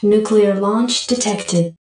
Nuclear launch detected.